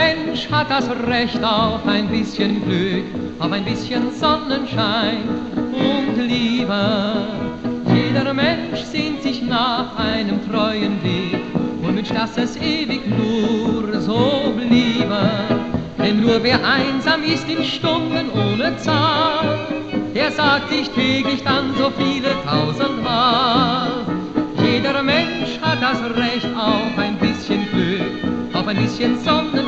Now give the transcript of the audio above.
Mensch hat das Recht auf ein bisschen Glück, auf ein bisschen Sonnenschein und Liebe. Jeder Mensch sehnt sich nach einem treuen Weg und wünscht, dass es ewig nur so bliebe. Denn nur wer einsam ist in Stunden ohne Zahl, der sagt sich täglich dann so viele tausendmal. Jeder Mensch hat das Recht auf ein bisschen Glück, auf ein bisschen Sonnenschein und Liebe.